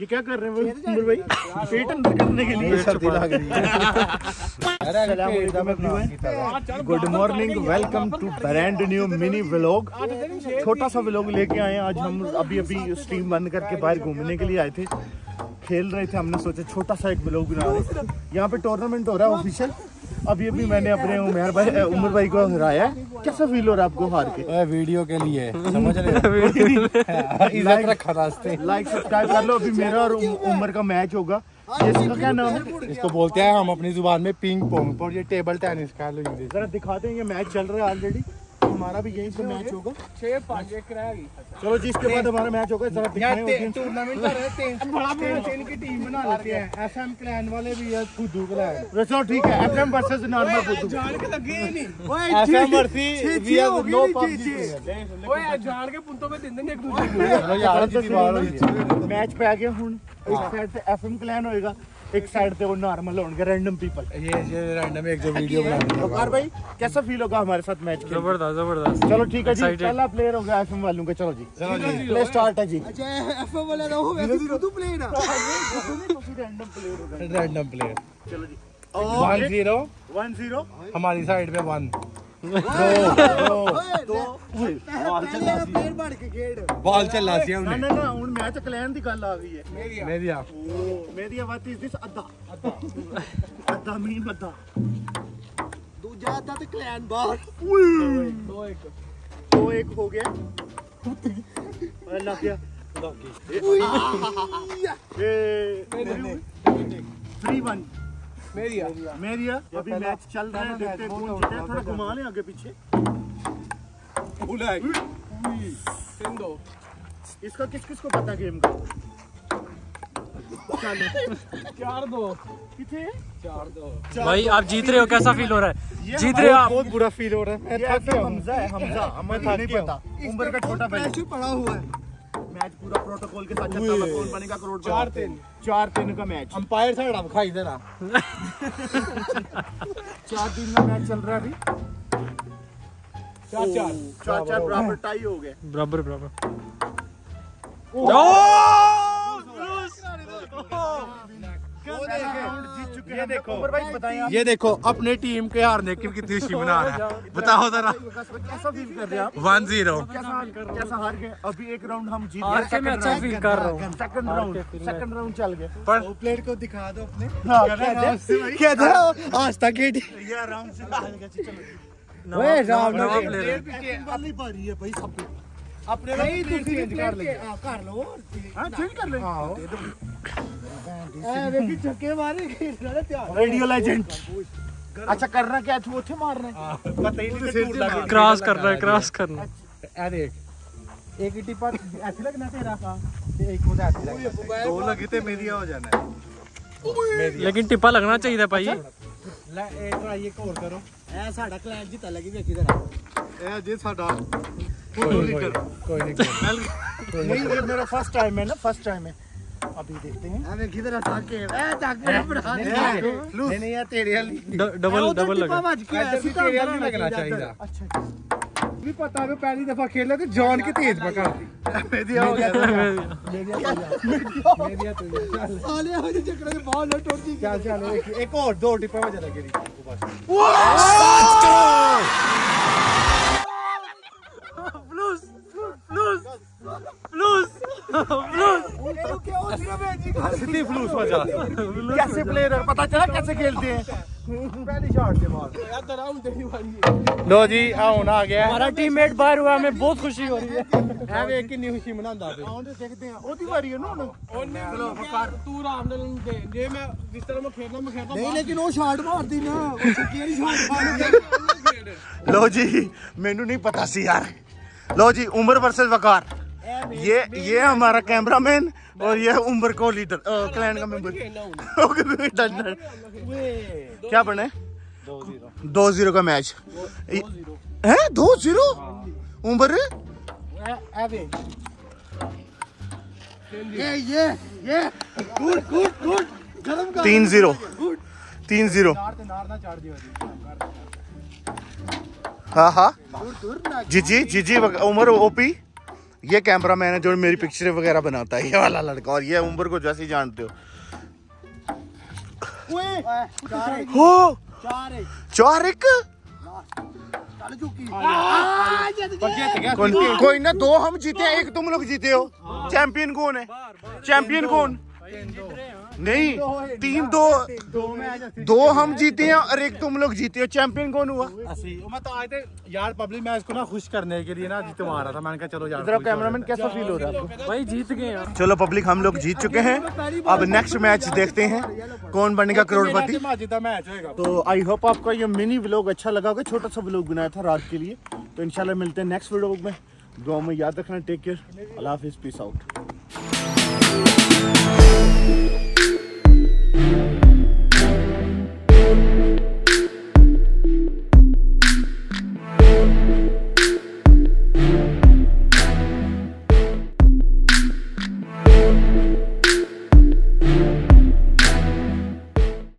ये क्या कर रहे हैं भाई? पेट अंदर करने के लिए। सर्दी लग रही है। Good morning welcome to brand new mini vlog छोटा सा व्लॉग लेके आए हैं। आज हम अभी अभी स्ट्रीम बंद करके बाहर घूमने के लिए आए थे। खेल रहे थे हमने सोचा छोटा सा एक व्लॉग बना रहे यहाँ पे टूर्नामेंट हो रहा है ऑफिशियल अभी अभी मैंने अपने उमेर भाई उमर भाई को हराया कैसा फील हो रहा है आपको हार के? वीडियो के लिए समझ रहे इज़्ज़त रखा रास्ते। लाइक सब्सक्राइब कर लो। अभी मेरा और उम- उमर का मैच होगा। इसका क्या नाम है? इसको बोलते हैं हम अपनी ज़ुबान में पिंग पोंग और ये टेबल टेनिस का लो जरा दिखाते हैं ये मैच चल रहा है ऑलरेडी हमारा भी यहीं पे मैच होगा। छह एक चलो जी इसके बाद हमारा मैच होगा जरा टूर्नामेंट की टीम बना लेते हैं। एफ़ एम क्लैन वाले भी है चलो तो ठीक है नॉर्मल जान के लगे ही नहीं। ओए जान के पुंतों पे दिन दिन एक दूसरे को यार मैच पे आ गया हूँ। इस साइड से एफ़ एम क्लैन होएगा। एक साइड पे वो नॉर्मल होंगे रैंडम पीपल ये ये रैंडम एक जो वीडियो बना और भाई कैसा फील होगा हमारे साथ मैच के ज़बरदस्त ज़बरदस्त। चलो ठीक है जी पहला प्लेयर होगा एफएम वालों का चलो जी। चलो जी। प्ले स्टार्ट है जी। अच्छा एफएम वाला रहो वैसे भी तू ना रैंडम प्लेयर होगा। रैंडम प्लेयर चलो जी। 1 0 1 0 हमारी साइड पे 1 ਬਾਲ ਚੱਲਾ ਸੀ ਉਹਨੇ ਨਾ ਨਾ ਹੁਣ ਮੈਚ ਕਲੈਨ ਦੀ ਗੱਲ ਆ ਗਈ ਹੈ ਮੇਰੀਆ ਮੇਰੀਆ ਮੇਰੀਆ ਵਾਟ ਇਜ਼ ਦਿਸ ਅੱਧਾ ਅੱਧਾ ਮੀਨ ਅੱਧਾ ਦੂਜਾ ਅੱਧਾ ਤੇ ਕਲੈਨ ਬਾਹਰ ਦੋ ਇੱਕ ਦੋ ਇੱਕ ਹੋ ਗਿਆ ਮੈਂ ਲੱਗ ਗਿਆ ਲੱਗ ਗਿਆ ਏ 3 1 मेरिया। अभी मैच चल रहा है देखते हैं कौन जीता। है थोड़ा घुमा लें आगे पीछे। इसका किस किस को पता गेम का? चार दो। किथे चार दो। भाई आप जीत रहे हो कैसा फील हो रहा है? जीत रहे हो आप? बहुत बुरा फील हो रहा है। ये हमजा है हमजा। हमें नहीं पता। उम्र का छोटा भाई। प्रेशर पड़ा हुआ है। मैच पूरा प्रोटोकॉल के साथ चलता है कौन बनेगा करोड़ चार तीन। चार तीन का मैच। अंपायर साइड खाई देना। चार तीन का मैच चल रहा है अभी। चार चार। चार चार बराबर टाई हो गए। बराबर बराबर। ये देखो। अपने टीम के हारने की कितनी खुशी मना रहा है। बताओ जरा। One zero. अभी एक राउंड हम जीत गए। अच्छा फील कर रहा हूँ। सेकंड राउंड सेकंड राउंड चल गए। पर प्लेयर को दिखा दो अपने। हाँ, क्या था? आज तक ये राउंड से ओए राम नाम ले रहे वाली भारी है भाई सब अपने भाई तू चेंज कर ले हाँ कर लो हाँ चेंज कर ले हाँ ਵੇਖੀ ਛੱਕੇ ਮਾਰੇ ਖੇਡ ਰਿਹਾ ਧਿਆਨ रेडियो लेजेंड अच्छा करना क्या तू उठे मारना है? पता ही नहीं सिर लगा क्रॉस करना है क्रॉस करना ए देख एक ही टिप्पा ऐसे लगना तेरा ते एक को ऐसे लगना दो लगे ते मेरी हो जाना है मेरी लेकिन टिप्पा लगना चाहिए भाई ले ए ट्राई एक और करो ਐ ਸਾਡਾ ਕਲੈਨ ਜਿੱਤਾ ਲੱਗੀ ਵੇਖੀ ਜਰਾ ए जे साडा कोई नहीं कोई नहीं नहीं ये मेरा फर्स्ट टाइम है ना फर्स्ट टाइम है अभी देखते हैं। अबे किधर ताके ए ताके बड़ा नहीं नहीं यार तेरे वाली। डबल डबल लगा। आज की ऐसी तेरे वाली लगना चाहिए। अच्छा भी पता है पहली दफ़ा खेला तो जॉन की तेज पकड़ ले। दिया हो गया ले दिया ले दिया तुझे साले मुझे जकड़े बॉल ना टूट गई चल चल एक और दो टिप्पा में जरा गिरी बस पाँच करोड़ प्लस प्लस सिटी फ्लूस कैसे प्लेयर पता चला कैसे खेलते हैं? लो जी हूँ आ गया हमारा टीममेट बाहर हुआ हमें बहुत खुशी हो रही है। कितनी खुशी मनांदा हाँ, देखते हैं। ओदी बारी है ना ओने चलो पर तू जे मैं जिस तरह मैं खेलना मैं खेलता नहीं लेकिन वो शॉट मारती ना। शॉट मारती। लो जी मेनू नहीं पता सी यार। लो जी उमर वर्सेस वकार। ये ये हमारा कैमरामैन और ये उम्र को लीडर क्लैन का मेंबर तो क्या बने दो ज़ीरो। का मैच है? दो ज़ीरो? उम्र? ये ये ये। गुड गुड गुड तीन ज़ीरो। तीन ज़ीरो। हाँ हाँ। जी जी जी जी उमर ओपी? ये कैमरा मैन है जो मेरी पिक्चर वगैरह बनाता है ये वाला लड़का और ये उम्र को जैसे ही जानते हो। हो? चार एक। चार एक? चल चुकी। कोई कोई ना दो हम जीते एक तुम लोग जीते हो। चैंपियन कौन है? चैंपियन कौन? नहीं तीन दो दो, हम जीते हैं और एक तुम लोग जीते हो। चैंपियन कौन हुआ? मैं तो आए थे तो यार पब्लिक मैच को ना खुश करने के लिए ना जितवा रहा था। मैंने कहा चलो यार कैमरा मैन कैसा फील हो रहा है भाई जीत गए चलो पब्लिक हम लोग जीत चुके हैं। अब नेक्स्ट मैच देखते हैं। कौन बनेगा करोड़पति? तो आई होप आपको ये मिनी व्लॉग अच्छा लगा होगा। छोटा सा व्लॉग बनाया था रात के लिए। तो इंशाल्लाह मिलते हैं नेक्स्ट व्लॉग में। दुआ में याद रखना टेक केयर अल्लाह हाफिज पीस आउट Thank you.